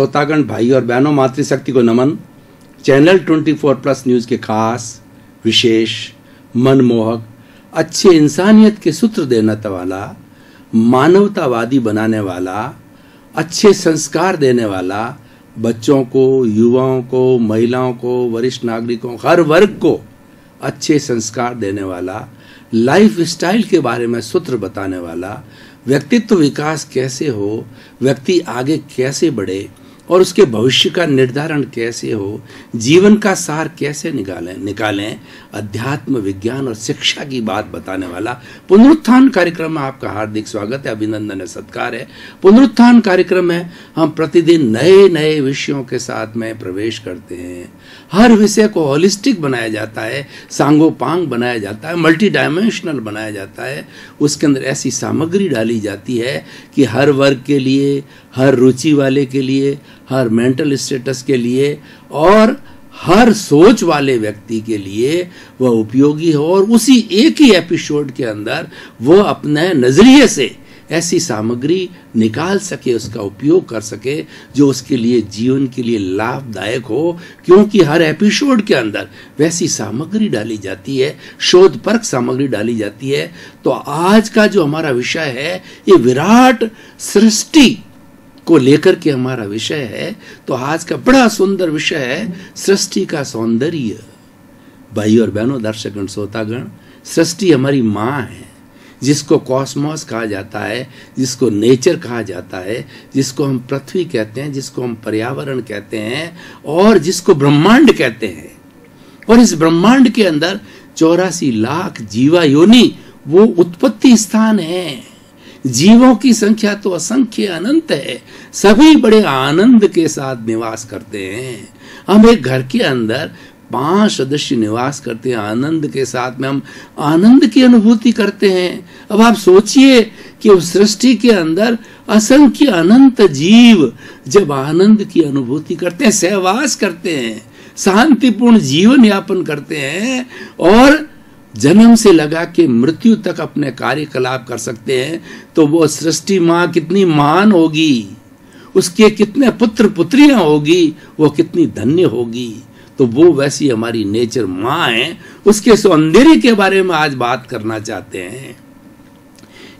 श्रोतागण भाई और बहनों, मातृशक्ति को नमन। चैनल 24 प्लस न्यूज़ के खास, विशेष, मनमोहक, अच्छे इंसानियत के सूत्र देने वाला मानवतावादी बनाने वाला, अच्छे संस्कार देने वाला, बच्चों को, युवाओं को, महिलाओं को, वरिष्ठ नागरिकों, हर वर्ग को अच्छे संस्कार देने वाला लाइफ स्टाइल के बारे में सूत्र बताने वाला, व्यक्तित्व विकास कैसे हो, व्यक्ति आगे कैसे बढ़े और उसके भविष्य का निर्धारण कैसे हो, जीवन का सार कैसे निकालें निकालें, अध्यात्म विज्ञान और शिक्षा की बात बताने वाला पुनरुत्थान कार्यक्रम में आपका हार्दिक स्वागत है, अभिनंदन है, सत्कार है। पुनरुत्थान कार्यक्रम में हम प्रतिदिन नए नए विषयों के साथ में प्रवेश करते हैं। हर विषय को होलिस्टिक बनाया जाता है, सांगोपांग बनाया जाता है मल्टी डायमेंशनल बनाया जाता है। उसके अंदर ऐसी सामग्री डाली जाती है कि हर वर्ग के लिए, हर रुचि वाले के लिए, हर मेंटल स्टेटस के लिए और हर सोच वाले व्यक्ति के लिए वह उपयोगी हो और उसी एक ही एपिसोड के अंदर वो अपने नज़रिए से ऐसी सामग्री निकाल सके, उसका उपयोग कर सके, जो उसके लिए जीवन के लिए लाभदायक हो, क्योंकि हर एपिसोड के अंदर वैसी सामग्री डाली जाती है शोध परक सामग्री डाली जाती है। तो आज का जो हमारा विषय है, ये विराट सृष्टि को लेकर के हमारा विषय है। तो आज का बड़ा सुंदर विषय है, सृष्टि का सौंदर्य। भाई और बहनों, दर्शकगण, श्रोतागण, सृष्टि हमारी माँ है। जिसको कॉस्मोस कहा जाता है, जिसको नेचर कहा जाता है, जिसको हम पृथ्वी कहते हैं, जिसको हम पर्यावरण कहते हैं, और जिसको ब्रह्मांड कहते हैं। और इस ब्रह्मांड के अंदर चौरासी लाख जीवा योनि, वो उत्पत्ति स्थान है। जीवों की संख्या तो असंख्य अनंत है। सभी बड़े आनंद के साथ निवास करते हैं। हम एक घर के अंदर पाँच सदस्य निवास करते हैं, आनंद के साथ में हम आनंद की अनुभूति करते हैं। अब आप सोचिए कि उस सृष्टि के अंदर असंख्य अनंत जीव जब आनंद की अनुभूति करते हैं, सहवास करते हैं, शांतिपूर्ण जीवन यापन करते हैं और जन्म से लगा के मृत्यु तक अपने कार्यकलाप कर सकते हैं तो वो सृष्टि माँ कितनी महान होगी, उसके कितने पुत्र पुत्रियाँ होगी, वो कितनी धन्य होगी। तो वो वैसी हमारी नेचर माँ है। उसके सौंदर्य के बारे में आज बात करना चाहते हैं।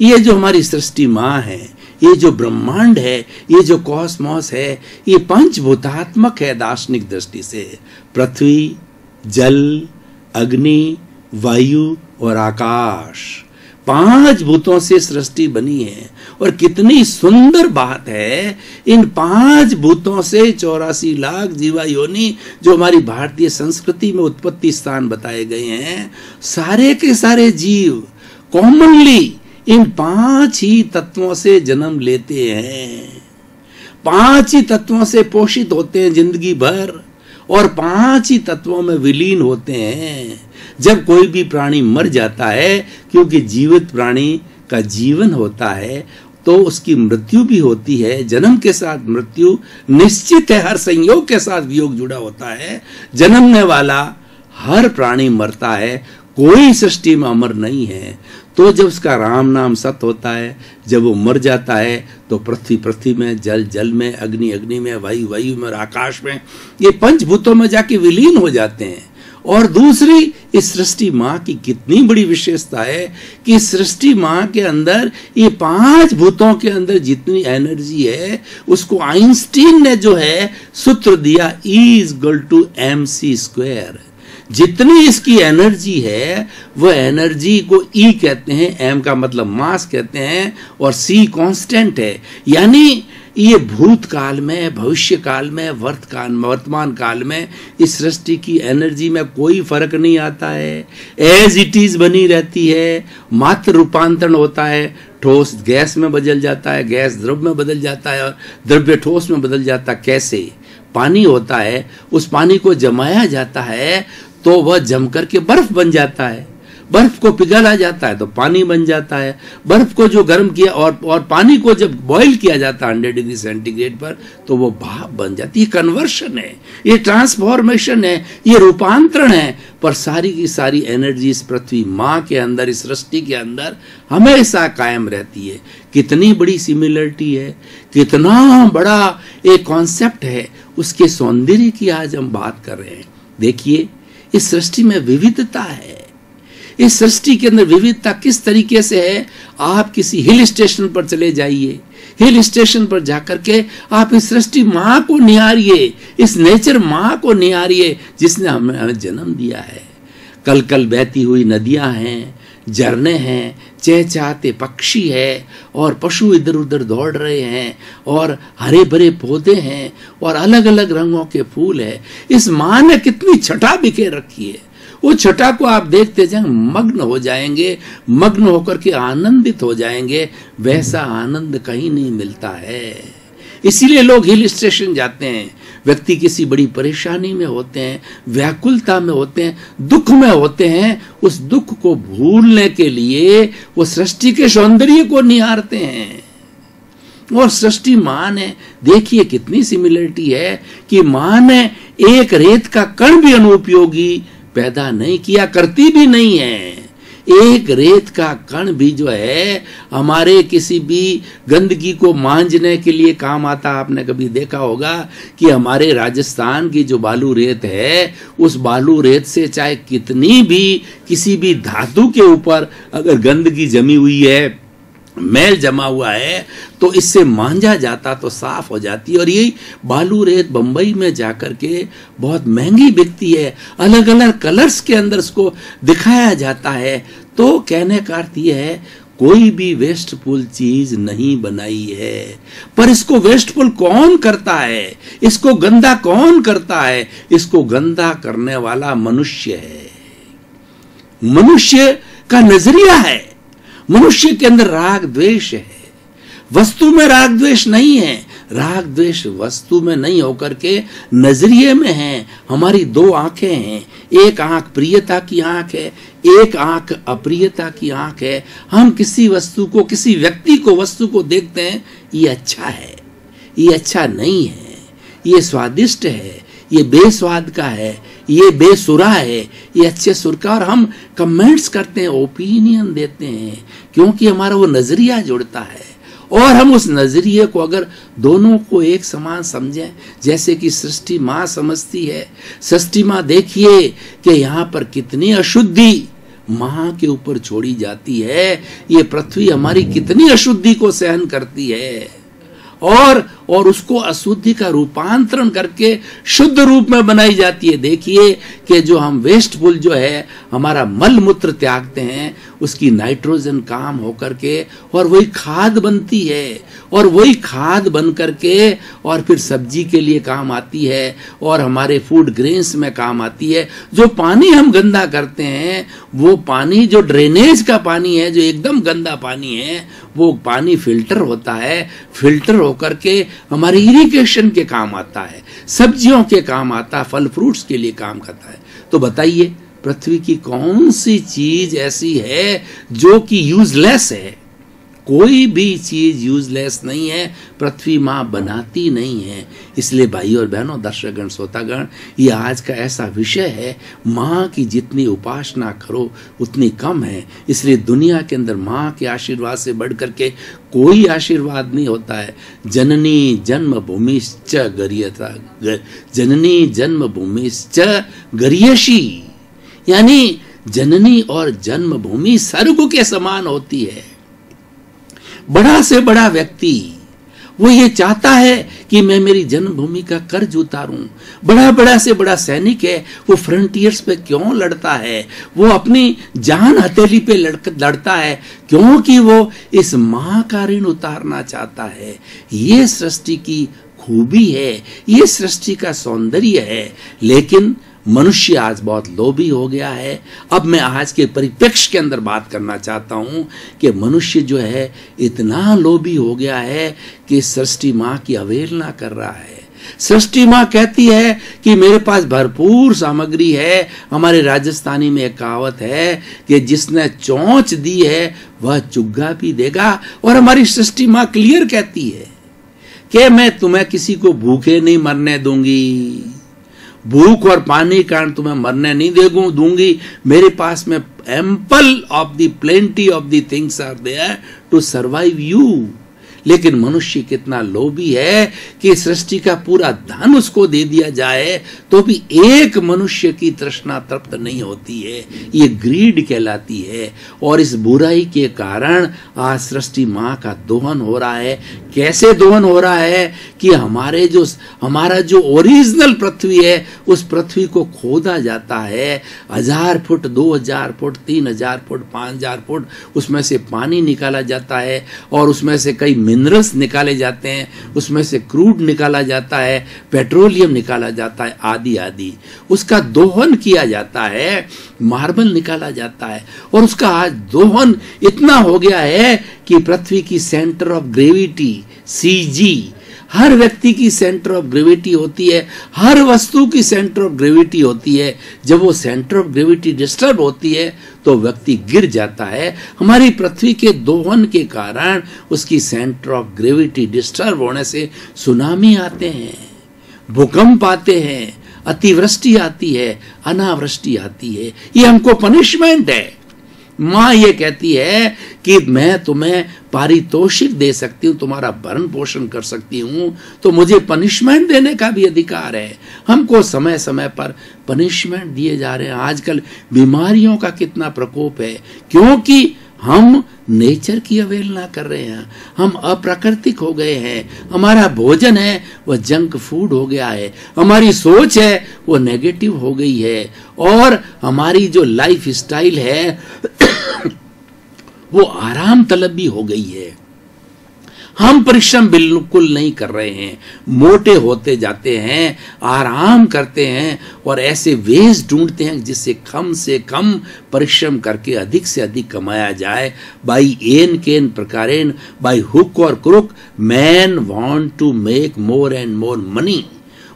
ये जो हमारी सृष्टि माँ है, ये जो ब्रह्मांड है, ये जो कॉस्मोस है, ये पंचभूतात्मक है दार्शनिक दृष्टि से। पृथ्वी, जल, अग्नि, वायु और आकाश। पाँच भूतों से सृष्टि बनी है। और कितनी सुंदर बात है, इन पाँच भूतों से चौरासी लाख जीवा योनि जो हमारी भारतीय संस्कृति में उत्पत्ति स्थान बताए गए हैं, सारे के सारे जीव कॉमनली इन पाँच ही तत्वों से जन्म लेते हैं। पाँच ही तत्वों से पोषित होते हैं ज़िंदगी भर, और पाँच ही तत्वों में विलीन होते हैं। जब कोई भी प्राणी मर जाता है, क्योंकि जीवित प्राणी का जीवन होता है तो उसकी मृत्यु भी होती है, जन्म के साथ मृत्यु निश्चित है, हर संयोग के साथ वियोग जुड़ा होता है, जन्मने वाला हर प्राणी मरता है, कोई सृष्टि में अमर नहीं है। तो जब उसका राम नाम सत होता है, जब वो मर जाता है तो पृथ्वी पृथ्वी में, जल जल में, अग्नि अग्नि में, वायु वायु में और आकाश में ये पंचभूतों में जाके विलीन हो जाते हैं। और दूसरी, इस सृष्टि माँ की कितनी बड़ी विशेषता है कि सृष्टि माँ के अंदर, ये पाँच भूतों के अंदर जितनी एनर्जी है, उसको आइंस्टीन ने जो है, सूत्र दिया इज़ गल टू एम सी स्क्वेयर जितनी इसकी एनर्जी है वह एनर्जी को ई e कहते हैं एम का मतलब मास कहते हैं, और सी कांस्टेंट है। यानी ये भूत काल में भविष्य काल में वर्त काल वर्तमान काल में, इस सृष्टि की एनर्जी में कोई फ़र्क नहीं आता है। एज इट इज़ बनी रहती है, मात्र रूपांतरण होता है। ठोस गैस में बदल जाता है, गैस द्रव में बदल जाता है और द्रव्य ठोस में बदल जाता है। कैसे? पानी होता है, उस पानी को जमाया जाता है तो वह जम करके बर्फ़ बन जाता है। बर्फ़ को पिघला जाता है तो पानी बन जाता है। बर्फ़ को जो गर्म किया और और पानी को जब बॉईल किया जाता है हंड्रेड डिग्री सेंटीग्रेड पर तो वो भाप बन जाती है। कन्वर्शन है। ये ट्रांसफॉर्मेशन है। ये रूपांतरण है। पर सारी की सारी एनर्जी इस पृथ्वी माँ के अंदर, इस सृष्टि के अंदर हमेशा कायम रहती है। कितनी बड़ी सिमिलरिटी है। कितना बड़ा एक कॉन्सेप्ट है। उसके सौंदर्य की आज हम बात कर रहे हैं। देखिए, इस सृष्टि में विविधता है। इस सृष्टि के अंदर विविधता किस तरीके से है, आप किसी हिल स्टेशन पर चले जाइए। हिल स्टेशन पर जाकर के आप इस सृष्टि माँ को निहारिए, इस नेचर माँ को निहारिए, जिसने हमें हमें जन्म दिया है। कल कल बहती हुई नदियाँ हैं, झरने हैं, चहचहाते पक्षी है, और पशु इधर उधर दौड़ रहे हैं, और हरे भरे पौधे हैं, और अलग अलग रंगों के फूल है। इस माँ ने कितनी छटा बिखेर रखी है। वो छटा को आप देखते जाएँगे मग्न हो जाएँगे, मग्न होकर के आनंदित हो जाएँगे, वैसा आनंद कहीं नहीं मिलता है। इसीलिए लोग हिल स्टेशन जाते हैं, व्यक्ति किसी बड़ी परेशानी में होते हैं, व्याकुलता में होते हैं, दुख में होते हैं, उस दुख को भूलने के लिए वो सृष्टि के सौंदर्य को निहारते हैं। और सृष्टि मान है, देखिए कितनी सिमिलरिटी है कि मान है, एक रेत का कण भी अनुपयोगी पैदा नहीं किया, करती भी नहीं है। एक रेत का कण भी जो है, हमारे किसी भी गंदगी को मांझने के लिए काम आता। आपने कभी देखा होगा कि हमारे राजस्थान की जो बालू रेत है, उस बालू रेत से चाहे कितनी भी किसी भी धातु के ऊपर अगर गंदगी जमी हुई है मैल जमा हुआ है तो इससे मांझा जाता तो साफ़ हो जाती और यही बालू रेत बंबई में जाकर के बहुत महँगी बिकती है। अलग अलग कलर्स के अंदर उसको दिखाया जाता है। तो कहने का अर्थ यह है, कोई भी वेस्टफुल चीज़ नहीं बनाई है। पर इसको वेस्टफुल कौन करता है? इसको गंदा कौन करता है? इसको गंदा करने वाला मनुष्य है। मनुष्य का नज़रिया है। मनुष्य के अंदर राग द्वेष है। वस्तु में राग द्वेष नहीं है। राग द्वेष वस्तु में नहीं होकर के नज़रिए में है। हमारी दो आँखें हैं। एक आँख प्रियता की आँख है, एक आँख अप्रियता की आँख है। हम किसी वस्तु को, किसी व्यक्ति को, वस्तु को देखते हैं, ये अच्छा है, ये अच्छा नहीं है, ये स्वादिष्ट है, ये बेस्वाद का है ये बेसुरा है, ये अच्छे सुर का, और हम कमेंट्स करते हैं ओपिनियन देते हैं, क्योंकि हमारा वो नज़रिया जुड़ता है। और हम उस नज़रिए को अगर दोनों को एक समान समझें, जैसे कि सृष्टि माँ समझती है, सृष्टि माँ देखिए कि यहाँ पर कितनी अशुद्धि माँ के ऊपर छोड़ी जाती है, ये पृथ्वी हमारी कितनी अशुद्धि को सहन करती है। और और उसको अशुद्धि का रूपांतरण करके शुद्ध रूप में बनाई जाती है। देखिए कि जो हम वेस्टफुल जो है, हमारा मल मूत्र त्यागते हैं, उसकी नाइट्रोजन काम होकर के और वही खाद बनती है। और वही खाद बन करके और फिर सब्ज़ी के लिए काम आती है और हमारे फ़ूड ग्रेन्स में काम आती है। जो पानी हम गंदा करते हैं, वो पानी, जो ड्रेनेज का पानी है, जो एकदम गंदा पानी है, वो पानी फ़िल्टर होता है। फ़िल्टर होकर के हमारे इरिगेशन के काम आता है, सब्जियों के काम आता है, फल फ्रूट्स के लिए काम करता है। तो बताइए, पृथ्वी की कौन सी चीज़ ऐसी है जो कि यूजलेस है? कोई भी चीज़ यूजलेस नहीं है, पृथ्वी माँ बनाती नहीं है। इसलिए भाई और बहनों, दर्शकगण, श्रोतागण, ये आज का ऐसा विषय है, माँ की जितनी उपासना करो, उतनी कम है। इसलिए दुनिया के अंदर माँ के आशीर्वाद से बढ़ करके कोई आशीर्वाद नहीं होता है। जननी जन्म भूमि गरियता जननी जन्म भूमि गरियशी। यानी जननी और जन्मभूमि स्वर्ग के समान होती है। बड़ा से बड़ा व्यक्ति, वो ये चाहता है कि मैं मेरी जन्मभूमि का कर्ज उतारूं। बड़ा बड़ा से बड़ा सैनिक है, वो फ्रंटियर्स पे क्यों लड़ता है? वो अपनी जान हथेली पे लड़क, लड़ता है, क्योंकि वो इस माँ का ऋण उतारना चाहता है। ये सृष्टि की खूबी है, ये सृष्टि का सौंदर्य है, लेकिन मनुष्य आज बहुत लोभी हो गया है। अब मैं आज के परिप्रेक्ष्य के अंदर बात करना चाहता हूँ कि मनुष्य जो है, इतना लोभी हो गया है कि सृष्टि माँ की अवहेलना कर रहा है। सृष्टि माँ कहती है कि मेरे पास भरपूर सामग्री है, हमारे राजस्थानी में एक कहावत है कि जिसने चौंच दी है, वह चुग्गा भी देगा। और हमारी सृष्टि माँ क्लियर कहती है कि मैं तुम्हें किसी को भूखे नहीं मरने दूँगी। भूख और पानी कारण तुम्हें मरने नहीं देगू, दूँगी। मेरे पास में ample of the plenty of the things are there to survive you लेकिन मनुष्य कितना लोभी है कि सृष्टि का पूरा धन उसको दे दिया जाए तो भी एक मनुष्य की तृष्णा तृप्त नहीं होती है। ये ग्रीड कहलाती है। और इस बुराई के कारण आज सृष्टि माँ का दोहन हो रहा है। कैसे दोहन हो रहा है कि हमारे जो, हमारा जो ओरिजिनल पृथ्वी है, उस पृथ्वी को खोदा जाता है। हज़ार फुट, दो हज़ार फुट, तीन हज़ार फुट, पाँच हज़ार फुट, उसमें से पानी निकाला जाता है। और उसमें से कई मिनरल्स निकाले जाते हैं, उसमें से क्रूड निकाला जाता है, पेट्रोलियम निकाला जाता है, आदि आदि। उसका दोहन किया जाता है, मार्बल निकाला जाता है, और उसका आज दोहन इतना हो गया है कि पृथ्वी की centre of gravity C G हर व्यक्ति की सेंटर ऑफ़ ग्रेविटी होती है, हर वस्तु की सेंटर ऑफ़ ग्रेविटी होती है। जब वो सेंटर ऑफ़ ग्रेविटी डिस्टर्ब होती है तो व्यक्ति गिर जाता है। हमारी पृथ्वी के दोहन के कारण उसकी सेंटर ऑफ़ ग्रेविटी डिस्टर्ब होने से सुनामी आते हैं, भूकंप आते हैं, अतिवृष्टि आती है, अनावृष्टि आती है। ये हमको पनिशमेंट है। माँ ये कहती है कि मैं तुम्हें पारितोषिक दे सकती हूँ, तुम्हारा भरण पोषण कर सकती हूँ तो मुझे पनिशमेंट देने का भी अधिकार है। हमको समय समय पर पनिशमेंट दिए जा रहे हैं। आजकल बीमारियों का कितना प्रकोप है, क्योंकि हम नेचर की अवेलना कर रहे हैं। हम अप्राकृतिक हो गए हैं। हमारा भोजन है, वह जंक फ़ूड हो गया है। हमारी सोच है वो नेगेटिव हो गई है। और हमारी जो लाइफ स्टाइल है वो आराम तलब भी हो गई है। हम परिश्रम बिल्कुल नहीं कर रहे हैं। मोटे होते जाते हैं, आराम करते हैं और ऐसे वेज ढूंढते हैं जिससे कम से कम परिश्रम करके अधिक से अधिक कमाया जाए। बाई एन केन प्रकारेन बाई हुक और crook, man want to make more and more money.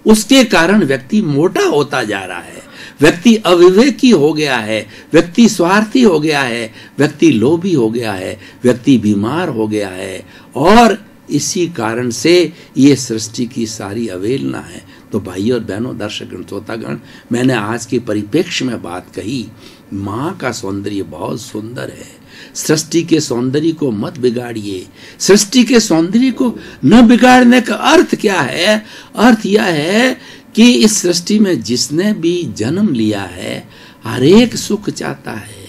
उसके कारण व्यक्ति मोटा होता जा रहा है। व्यक्ति अविवेकी हो गया है, व्यक्ति स्वार्थी हो गया है, व्यक्ति लोभी हो गया है, व्यक्ति बीमार हो गया है। और इसी कारण से ये सृष्टि की सारी अवेलना है। तो भाई और बहनों, दर्शक श्रोतागण, मैंने आज के परिप्रेक्ष्य में बात कही, माँ का सौंदर्य बहुत सुंदर है। सृष्टि के सौंदर्य को मत बिगाड़िए। सृष्टि के सौंदर्य को न बिगाड़ने का अर्थ क्या है? अर्थ यह है कि इस सृष्टि में जिसने भी जन्म लिया है, हर एक सुख चाहता है।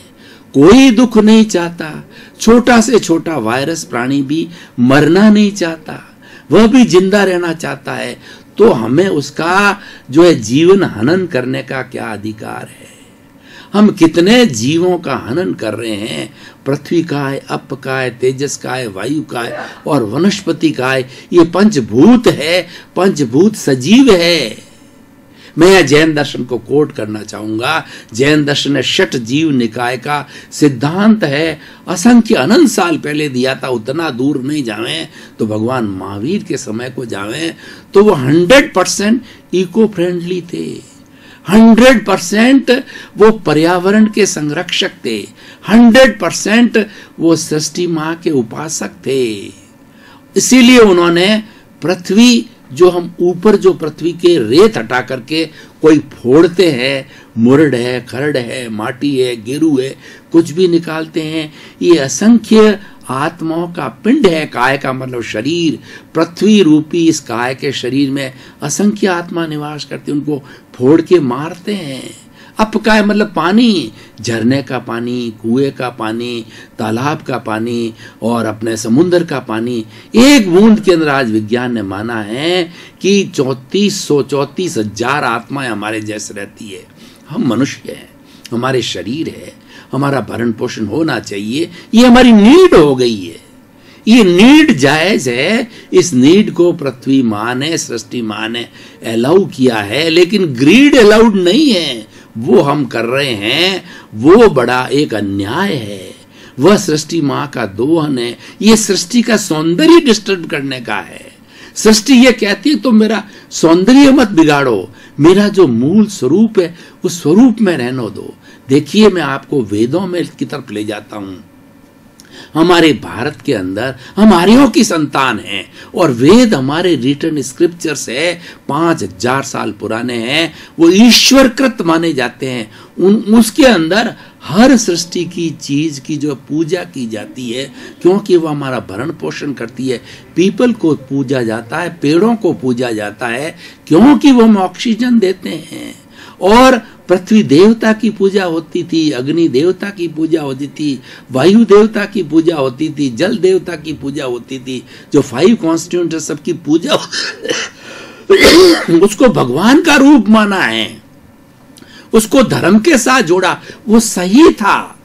कोई दुख नहीं चाहता। छोटा से छोटा वायरस प्राणी भी मरना नहीं चाहता। वह भी ज़िंदा रहना चाहता है। तो हमें उसका जो है जीवन हनन करने का क्या अधिकार है? हम कितने जीवों का हनन कर रहे हैं? पृथ्वी का है, अप का है, तेजस का है, वायु का है और वनस्पति का है। ये पंचभूत है, पंचभूत सजीव है। मैं जैन दर्शन को कोट करना चाहूँगा। जैन दर्शन शट जीव निकाय का सिद्धांत है। असंख्य अनंत साल पहले दिया था, उतना दूर नहीं जावे तो भगवान महावीर के समय को जावे तो वो हंड्रेड परसेंट इको फ्रेंडली थे। हंड्रेड परसेंट वो पर्यावरण के संरक्षक थे। हंड्रेड परसेंट वो सृष्टि माँ के उपासक थे। इसीलिए उन्होंने पृथ्वी जो हम ऊपर जो पृथ्वी के रेत हटा करके कोई फोड़ते हैं, मुरड है, खरड है, माटी है, गेरू है, कुछ भी निकालते हैं, ये असंख्य आत्माओं का पिंड है, काय का मतलब शरीर। पृथ्वी रूपी इस काय के शरीर में असंख्य आत्मा निवास करते उनको फोड़ के मारते हैं। अप का है मतलब पानी। झरने का पानी, कुएँ का पानी, तालाब का पानी और अपने समुन्द्र का पानी। एक बूंद के अंदर आज विज्ञान ने माना है कि चौतीस सौ चौतीस हज़ार आत्माएँ हमारे जैसे रहती है। हम मनुष्य हैं, हमारे शरीर है, हमारा भरण पोषण होना चाहिए। ये हमारी नीड हो गई है। ये नीड जायज़ है। इस नीड को पृथ्वी माँ ने सृष्टि माँ ने अलाउ किया है, लेकिन ग्रीड अलाउड नहीं है। वो हम कर रहे हैं, वो बड़ा एक अन्याय है। वह सृष्टि माँ का दोहन है। ये सृष्टि का सौंदर्य डिस्टर्ब करने का है। सृष्टि ये कहती है तो मेरा सौंदर्य मत बिगाड़ो। मेरा जो मूल स्वरूप है, उस स्वरूप में रहने दो। देखिए, मैं आपको वेदों में की तरफ़ ले जाता हूँ। हमारे भारत के अंदर हमारियों की संतान है और वेद हमारे रिटर्न स्क्रिप्चर्स है, पाँच हज़ार साल पुराने हैं, वो ईश्वरकृत माने जाते हैं। उन, उसके अंदर हर सृष्टि की चीज़ की जो पूजा की जाती है, क्योंकि वो हमारा भरण पोषण करती है। पीपल को पूजा जाता है, पेड़ों को पूजा जाता है, क्योंकि वो हम ऑक्सीजन देते हैं। और पृथ्वी देवता की पूजा होती थी, अग्नि देवता की पूजा होती थी, वायु देवता की पूजा होती थी, जल देवता की पूजा होती थी, जो फाइव कॉन्स्टिट्यूंट है, सबकी पूजा उसको भगवान का रूप माना है, उसको धर्म के साथ जोड़ा, वो सही था।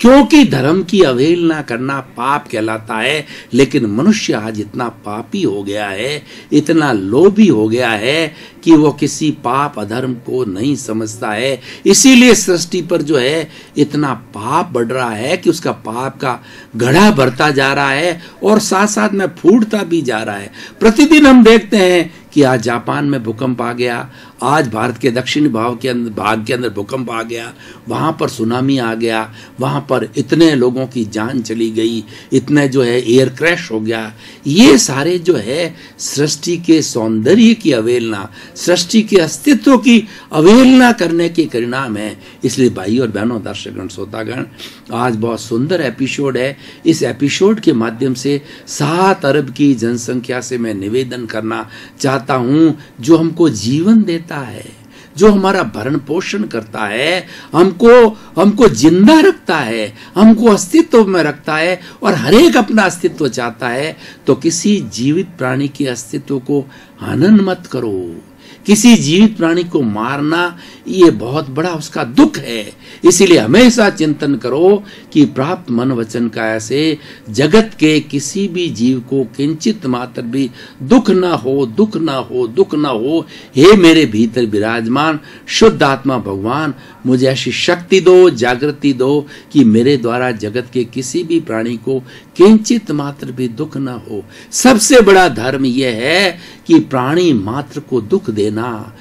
क्योंकि धर्म की अवहेलना करना पाप कहलाता है, लेकिन मनुष्य आज इतना पापी हो गया है, इतना लोभी हो गया है कि वो किसी पाप अधर्म को नहीं समझता है। इसीलिए सृष्टि पर जो है, इतना पाप बढ़ रहा है कि उसका पाप का घड़ा बढ़ता जा रहा है और साथ साथ में फूटता भी जा रहा है। प्रतिदिन हम देखते हैं कि आज जापान में भूकंप आ गया, आज भारत के दक्षिण भाव के अंदर भाग के अंदर भूकंप आ गया, वहाँ पर सुनामी आ गया, वहाँ पर इतने लोगों की जान चली गई, इतने जो है एयर क्रैश हो गया। ये सारे जो है सृष्टि के सौंदर्य की अवेलना सृष्टि के अस्तित्व की अवहेलना करने के परिणाम है। इसलिए भाई और बहनों, दर्शकगण, श्रोतागण, आज बहुत सुंदर एपिसोड है। इस एपिसोड के माध्यम से सात अरब की जनसंख्या से मैं निवेदन करना चाहता हूँ, जो हमको जीवन देता है, जो हमारा भरण पोषण करता है, हमको हमको ज़िंदा रखता है, हमको अस्तित्व में रखता है और हरेक अपना अस्तित्व चाहता है तो किसी जीवित प्राणी के अस्तित्व को हनन मत करो। किसी जीवित प्राणी को मारना, ये बहुत बड़ा उसका दुख है। इसीलिए हमेशा चिंतन करो कि प्राप्त मन वचन का ऐसे जगत के किसी भी जीव को किंचित मात्र भी दुख ना हो, दुख ना हो, दुख ना हो। हे मेरे भीतर विराजमान, शुद्ध आत्मा भगवान मुझे ऐसी शक्ति दो, जागृति दो कि मेरे द्वारा जगत के किसी भी प्राणी को किंचित मात्र भी दुख ना हो। सबसे बड़ा धर्म यह है कि प्राणी मात्र को दुख देना।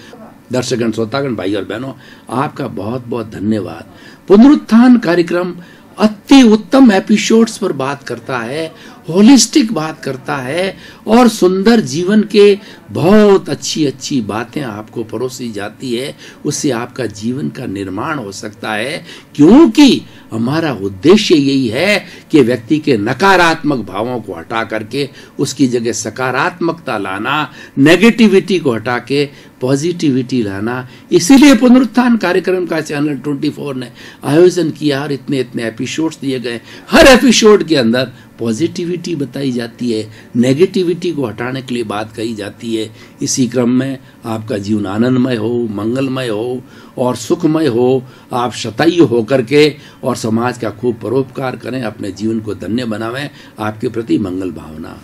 दर्शकगण, श्रोतागण, भाई और बहनों, आपका बहुत बहुत धन्यवाद। पुनरुत्थान कार्यक्रम अति उत्तम एपिसोड्स पर बात करता है होलिस्टिक बात करता है और सुंदर जीवन के बहुत अच्छी अच्छी बातें आपको परोसी जाती है, उससे आपका जीवन का निर्माण हो सकता है। क्योंकि हमारा उद्देश्य यही है कि व्यक्ति के नकारात्मक भावों को हटा करके, उसकी जगह सकारात्मकता लाना नेगेटिविटी को हटा के पॉजिटिविटी लाना। इसीलिए पुनरुत्थान कार्यक्रम का चैनल 24 ने आयोजन किया और इतने इतने एपिसोड्स दिए गए। हर एपिसोड के अंदर पॉजिटिविटी बताई जाती है, नेगेटिविटी को हटाने के लिए बात कही जाती है। इसी क्रम में आपका जीवन आनंदमय हो, मंगलमय हो और सुखमय हो, आप शतयु होकर के और समाज का खूब परोपकार करें, अपने जीवन को धन्य बनावें। आपके प्रति मंगल भावना।